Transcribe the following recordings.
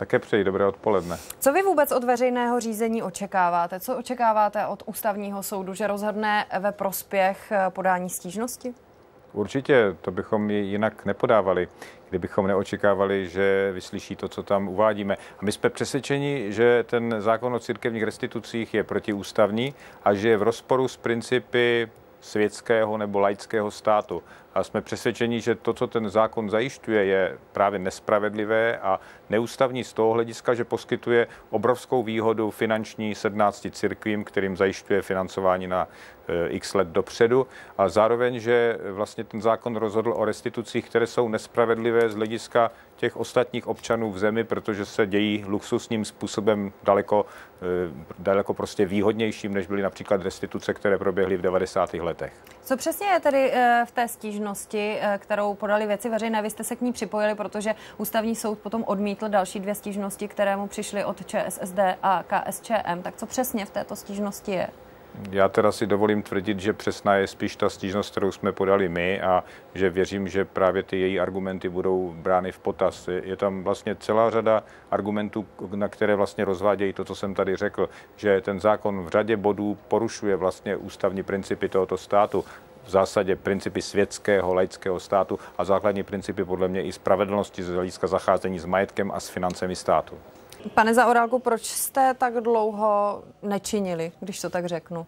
Také přeji dobré odpoledne. Co vy vůbec od veřejného řízení očekáváte? Co očekáváte od ústavního soudu, že rozhodne ve prospěch eh, podání stížnosti? Určitě, to bychom ji jinak nepodávali, kdybychom neočekávali, že vyslyší to, co tam uvádíme. A my jsme přesvědčeni, že ten zákon o církevních restitucích je protiústavní a že je v rozporu s principy světského nebo laického státu. A jsme přesvědčeni, že to, co ten zákon zajišťuje, je právě nespravedlivé a neústavní z toho hlediska, že poskytuje obrovskou výhodu finanční 17 církvím, kterým zajišťuje financování na x let dopředu a zároveň, že vlastně ten zákon rozhodl o restitucích, které jsou nespravedlivé z hlediska těch ostatních občanů v zemi, protože se dějí luxusním způsobem daleko, eh, daleko prostě výhodnějším, než byly například restituce, které proběhly v 90. letech. Co přesně je tedy eh, v té stížnosti, eh, kterou podali věci veřejné? Vy jste se k ní připojili, protože ústavní soud potom odmítl další dvě stížnosti, které mu přišly od ČSSD a KSČM. Tak co přesně v této stížnosti je? Já teda si dovolím tvrdit, že přesná je spíš ta stížnost, kterou jsme podali my a že věřím, že právě ty její argumenty budou brány v potaz. Je tam vlastně celá řada argumentů, na které vlastně rozvádějí to, co jsem tady řekl, že ten zákon v řadě bodů porušuje vlastně ústavní principy tohoto státu v zásadě principy světského, laického státu a základní principy podle mě i spravedlnosti z hlediska zacházení s majetkem a s financemi státu. Pane Zaorálku, proč jste tak dlouho nečinili, když to tak řeknu?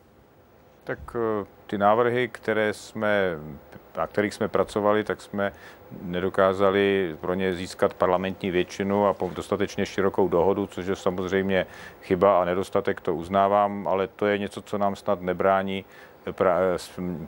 Tak eh, ty návrhy, které jsme, na kterých jsme pracovali, tak jsme nedokázali pro ně získat parlamentní většinu a dostatečně širokou dohodu, což je samozřejmě chyba a nedostatek, to uznávám, ale to je něco, co nám snad nebrání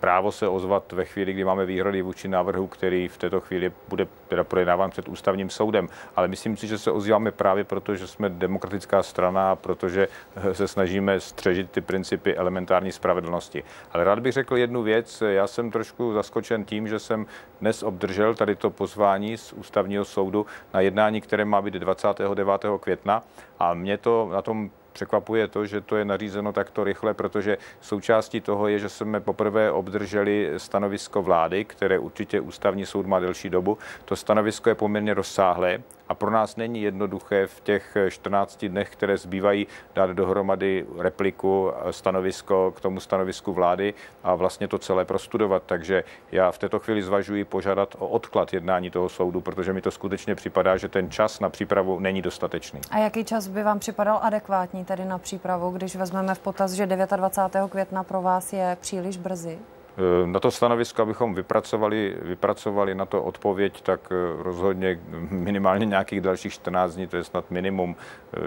právo se ozvat ve chvíli, kdy máme výhrady vůči návrhu, který v této chvíli bude teda projednáván před ústavním soudem. Ale myslím si, že se ozýváme právě proto, že jsme demokratická strana, protože se snažíme střežit ty principy elementární spravedlnosti. Ale rád bych řekl jednu věc. Já jsem trošku zaskočen tím, že jsem dnes obdržel tady to pozvání z ústavního soudu na jednání, které má být 29. května. A mě to na tom překvapuje to, že to je nařízeno takto rychle, protože součástí toho je, že jsme poprvé obdrželi stanovisko vlády, které určitě ústavní soud má delší dobu. To stanovisko je poměrně rozsáhlé a pro nás není jednoduché v těch 14 dnech, které zbývají, dát dohromady repliku, stanovisko k tomu stanovisku vlády a vlastně to celé prostudovat. Takže já v této chvíli zvažuji požádat o odklad jednání toho soudu, protože mi to skutečně připadá, že ten čas na přípravu není dostatečný. A jaký čas by vám připadal adekvátní tedy na přípravu, když vezmeme v potaz, že 29. května pro vás je příliš brzy? Eh, na to stanovisko, abychom vypracovali, vypracovali na to odpověď, tak eh, rozhodně minimálně nějakých dalších 14 dní, to je snad minimum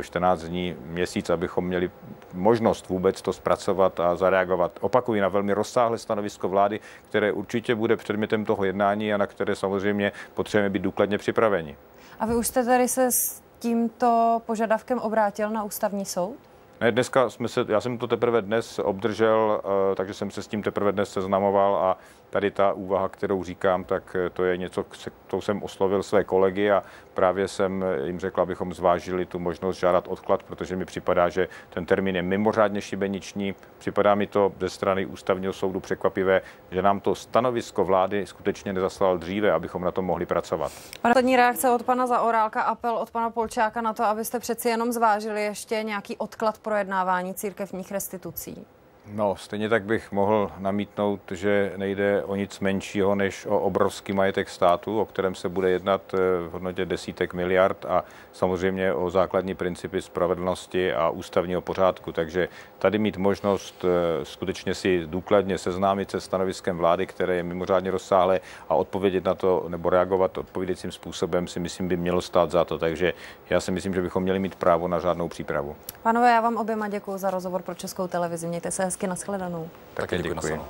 14 eh, dní, měsíc, abychom měli možnost vůbec to zpracovat a zareagovat. Opakuji na velmi rozsáhlé stanovisko vlády, které určitě bude předmětem toho jednání a na které samozřejmě potřebujeme být důkladně připraveni. A vy už jste tady se s tímto požadavkem obrátil na ústavní soud? Ne, dneska jsme se, já jsem to teprve dnes obdržel, eh, takže jsem se s tím teprve dnes seznamoval a tady ta úvaha, kterou říkám, tak eh, to je něco, to jsem oslovil své kolegy a právě jsem jim řekl, abychom zvážili tu možnost žádat odklad, protože mi připadá, že ten termín je mimořádně šibeniční. Připadá mi to ze strany ústavního soudu překvapivé, že nám to stanovisko vlády skutečně nezaslal dříve, abychom na tom mohli pracovat. Poslední reakce od pana Zaorálka, apel od pana Polčáka na to, abyste přeci jenom zvážili ještě nějaký odklad projednávání církevních restitucí. No, stejně tak bych mohl namítnout, že nejde o nic menšího než o obrovský majetek státu, o kterém se bude jednat eh, v hodnotě desítek miliard a samozřejmě o základní principy spravedlnosti a ústavního pořádku. Takže tady mít možnost eh, skutečně si důkladně seznámit se stanoviskem vlády, které je mimořádně rozsáhlé a odpovědět na to nebo reagovat odpovědějícím způsobem si myslím by mělo stát za to. Takže já si myslím, že bychom měli mít právo na řádnou přípravu. Pánové, já vám oběma děkuji za rozhovor pro Českou televizi. Mějte se hezky, nashledanou. Také děkuji. děkuji.